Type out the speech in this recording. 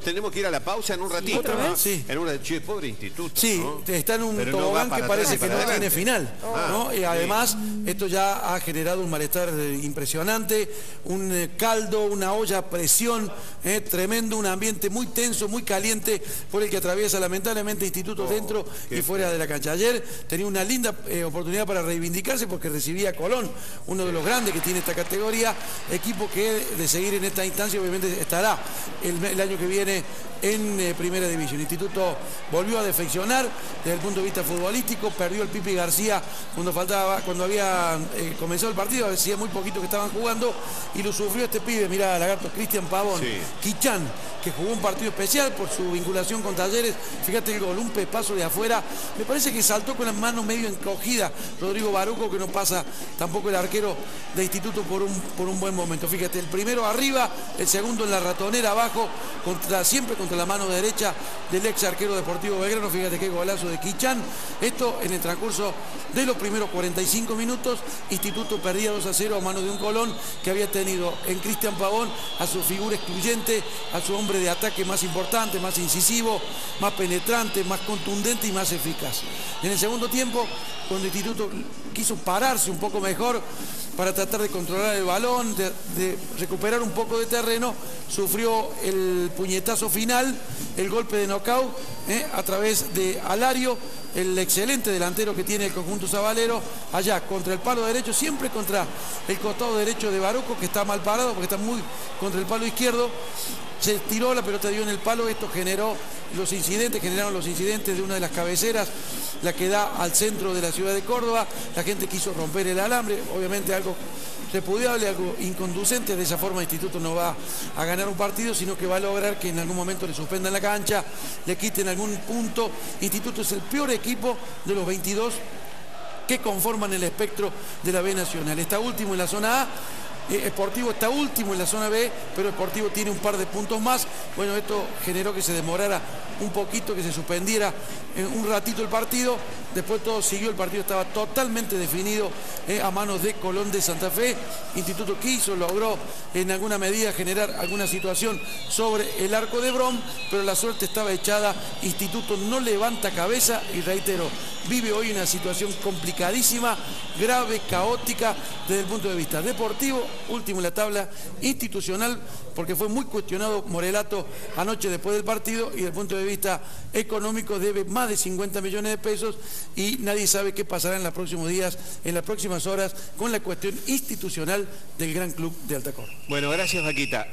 Tenemos que ir a la pausa en un ratito. ¿Otra vez? Sí. En una che, pobre instituto. Sí, ¿no? está en un Pero tobogán que parece que no tiene final. Ah, ¿no? Y sí. además, esto ya ha generado un malestar impresionante, un eh, caldo, una olla a presión eh, tremendo, un ambiente muy tenso, muy caliente por el que atraviesa lamentablemente institutos dentro Oh, qué y fuera de la cancha. Ayer tenía una linda eh, oportunidad para reivindicarse porque recibía a Colón, uno de los grandes que tiene esta categoría, equipo que de seguir en esta instancia obviamente estará el, el año que viene en eh, Primera División. Instituto volvió a defeccionar desde el punto de vista futbolístico, perdió el Pipi García cuando faltaba, cuando había eh, comenzado el partido, decía muy poquito que estaban jugando y lo sufrió este pibe, mira Lagarto, Cristian Pavón, Sí. Quichán, que jugó un partido especial por su vinculación con Talleres, fíjate el gol, un pepazo de afuera, me parece que saltó con las manos medio encogidas Rodrigo Baruco, que no pasa tampoco el arquero de Instituto por un, por un buen momento, fíjate, el primero arriba, el segundo en la ratonera abajo, contra, siempre contra la mano derecha del ex arquero deportivo Belgrano, fíjate qué golazo de Quichán, esto en el transcurso de los primeros 45 minutos, Instituto perdía 2 a 0 a mano de un Colón que había tenido en Cristian Pavón a su figura excluyente, a su hombre de ataque más importante, más incisivo, más penetrante, más contundente y más eficaz. En el segundo tiempo, cuando Instituto quiso pararse un poco mejor para tratar de controlar el balón, de, recuperar un poco de terreno, sufrió el puñetazo final, el golpe de knockout eh, a través de Alario, el excelente delantero que tiene el conjunto sabalero, allá contra el palo derecho, siempre contra el costado derecho de Baruco, que está mal parado porque está muy contra el palo izquierdo. Se tiró, la pelota dio en el palo, esto generó los incidentes, generaron los incidentes de una de las cabeceras, la que da al centro de la ciudad de Córdoba. La gente quiso romper el alambre, obviamente algo repudiable, algo inconducente. De esa forma Instituto no va a ganar un partido, sino que va a lograr que en algún momento le suspendan la cancha, le quiten algún punto. Instituto es el peor equipo de los 22 que conforman el espectro de la B Nacional. Está último en la zona A. eh, Sportivo está último en la zona B, pero Sportivo tiene un par de puntos más. Bueno, esto generó que se demorara un poquito, que se suspendiera eh, un ratito el partido. Después todo siguió, el partido estaba totalmente definido eh, a manos de Colón de Santa Fe. Instituto quiso, logró en alguna medida generar alguna situación sobre el arco de Brom, pero la suerte estaba echada. Instituto no levanta cabeza y reitero, vive hoy una situación complicadísima, grave, caótica desde el punto de vista deportivo, último en la tabla institucional, porque fue muy cuestionado Morelato anoche después del partido y desde el punto de vista económico debe más de 50 millones de pesos y nadie sabe qué pasará en los próximos días, en las próximas horas con la cuestión institucional del Gran Club de Altacor. Bueno, gracias, Vaquita.